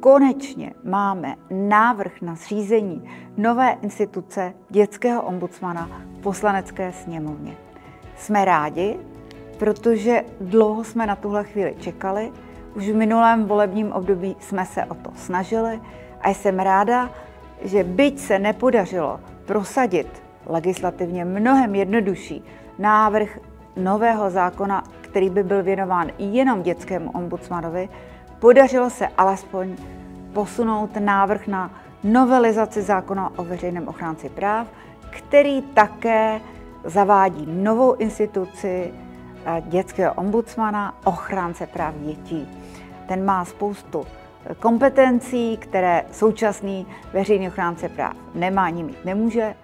konečně máme návrh na zřízení nové instituce dětského ombudsmana v poslanecké sněmovně. Jsme rádi, protože dlouho jsme na tuhle chvíli čekali. Už v minulém volebním období jsme se o to snažili a jsem ráda, že byť se nepodařilo prosadit legislativně mnohem jednodušší návrh nového zákona, který by byl věnován jenom dětskému ombudsmanovi, podařilo se alespoň posunout návrh na novelizaci zákona o veřejném ochránci práv, který také zavádí novou instituci eh, dětského ombudsmana, ochránce práv dětí. Ten má spoustu kompetencí, které současný veřejný ochránce práv nemá, ní mít nemůže.